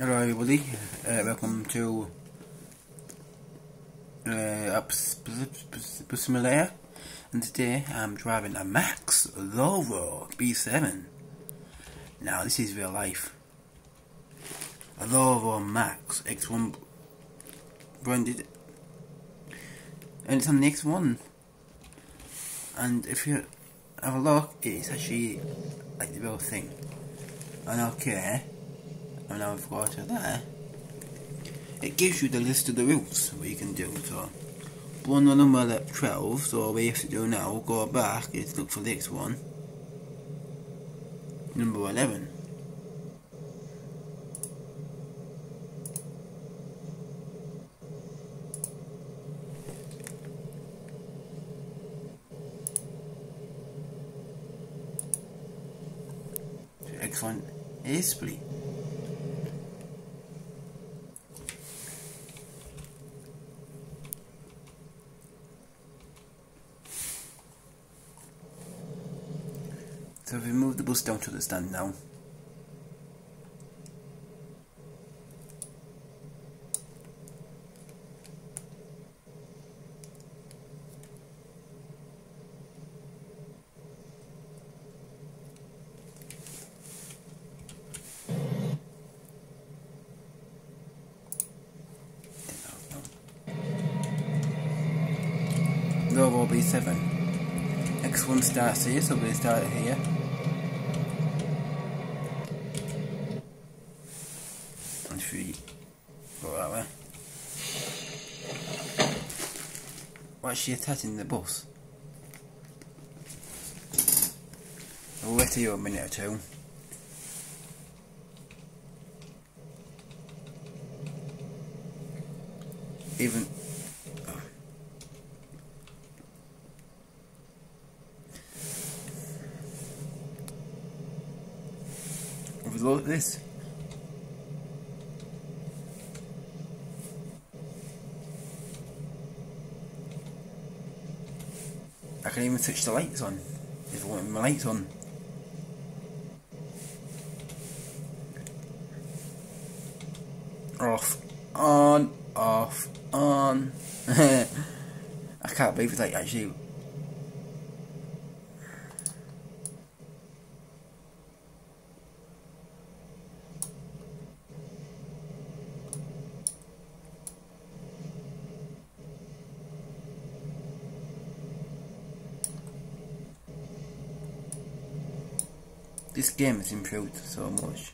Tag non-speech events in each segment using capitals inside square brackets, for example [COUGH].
Hello everybody, uh, welcome to uh, and today I'm driving a Max Volvo B7 now this is real life. A Volvo Max X1 branded. And it's on the X1 and if you have a look it's actually like the real thing. And okay and we've got to there. It gives you the list of the routes we can do so one on number 12 so we have to do now go back is look for this one. Number 11 X1 is split So we move the bus down to the stand now. Volvo B7. X1 starts here, so we start here. And three. Go that way. Why is she attacking the bus? We'll wait here a minute or two. Even oh. Look at this. Can even switch the lights on if I want my lights on. Off, on, off, on. [LAUGHS] I can't believe it's like actually This game has improved so much.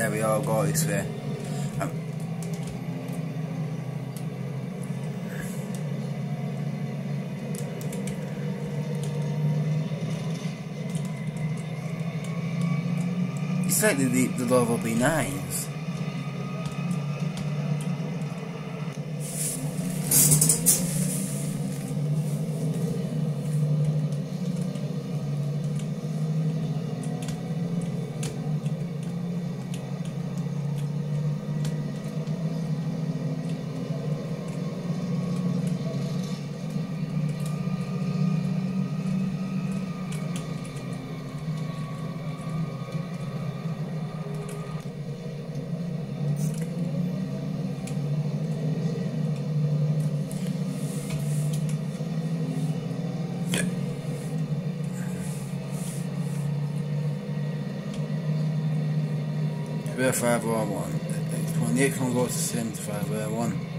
Yeah, we all go this way. Um, it's like the, the, the Volvo B9s. Bear 5 R1. 28 can go to 75 R1.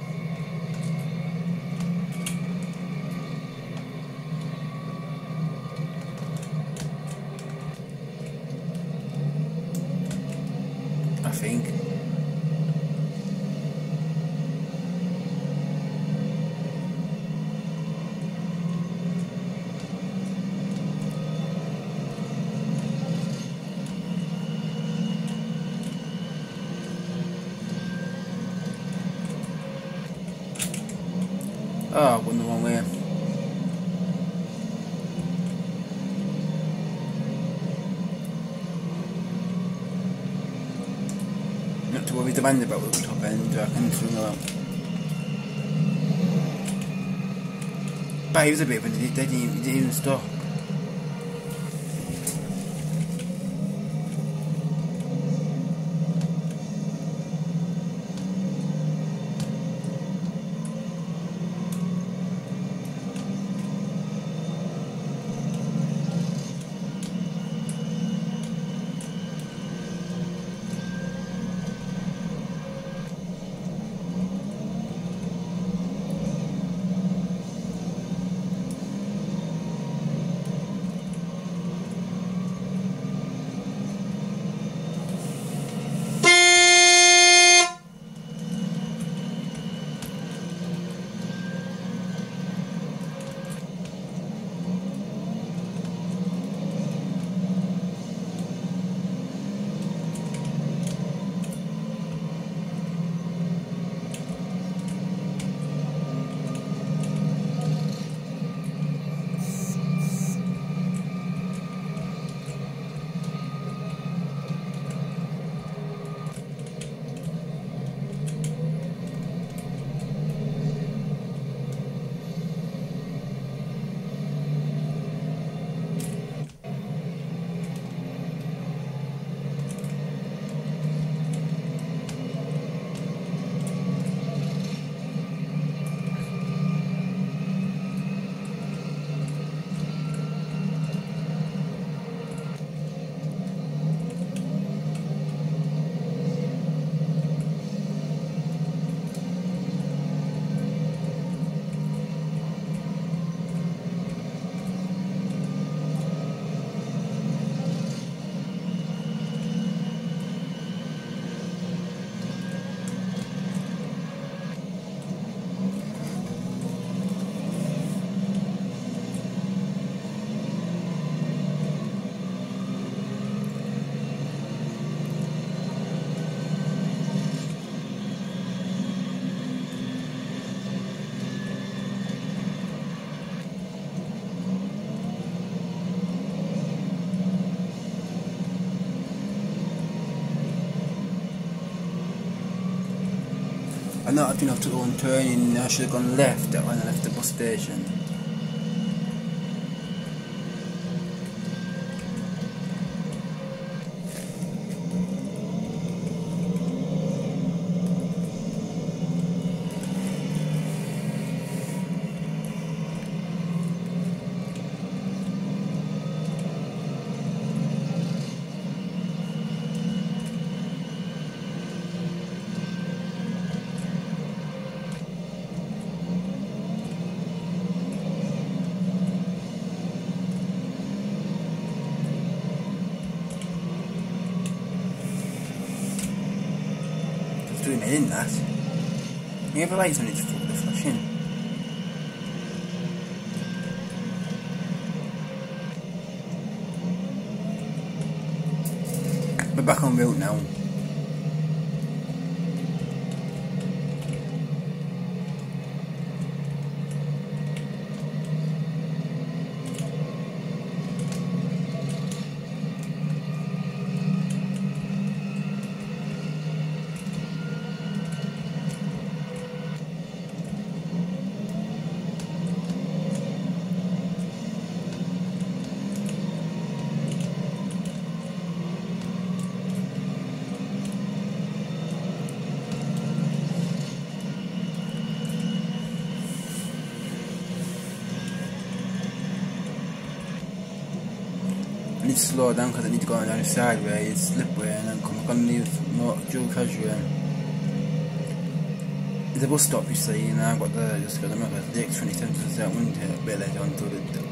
To worry the top end, I can swing along. But he was a bit, but he didn't, he didn't even stop. I know I didn't have to go and I should have gone left when I left the bus station. It's in that. A lights on it for the flashing. We're back on route now. Slow down because I need to go down the side where it's slippery and then come the more dual casual. A bus stop you see and I've got the just got the remember the X20 sensors that winter a bit later on to the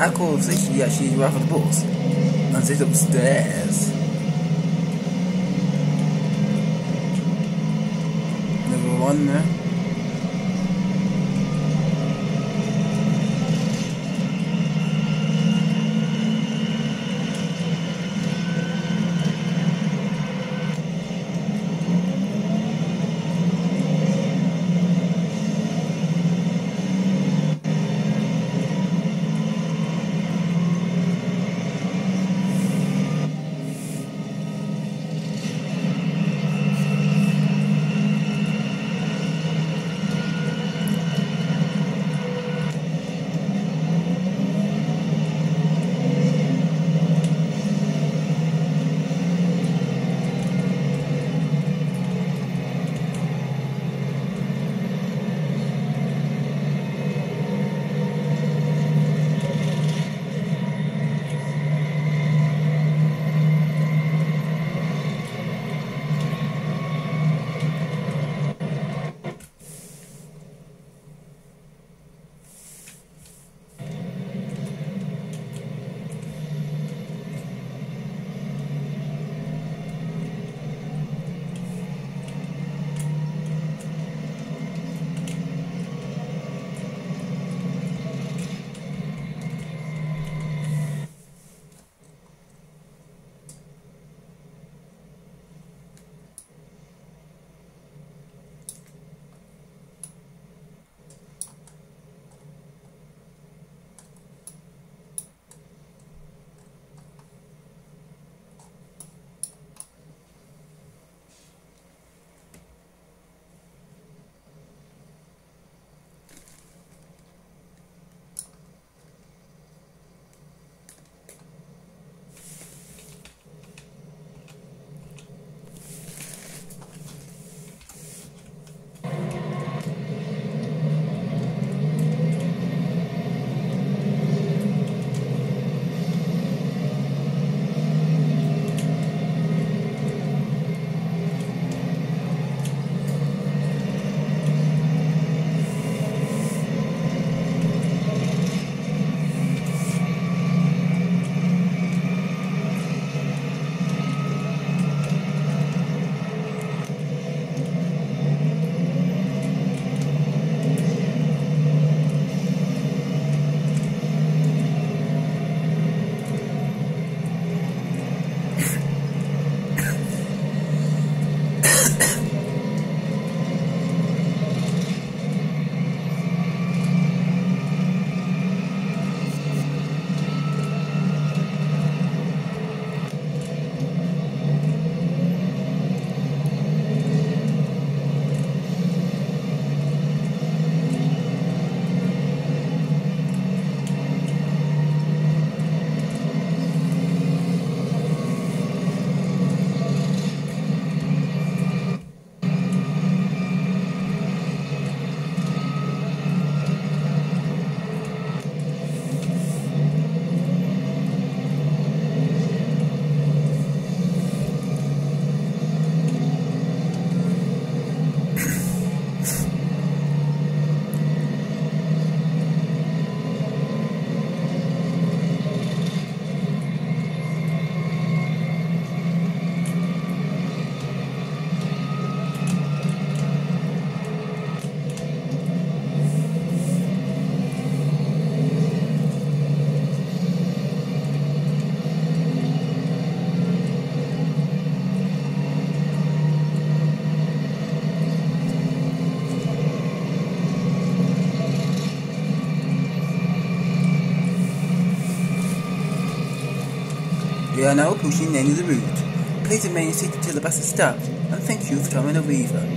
How cool is this? She actually ride the bus and sit upstairs. Number one there. Are now approaching of the route. Please remain seated until the bus is stopped, and thank you for coming Arriva.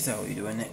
Is that what you're doing next?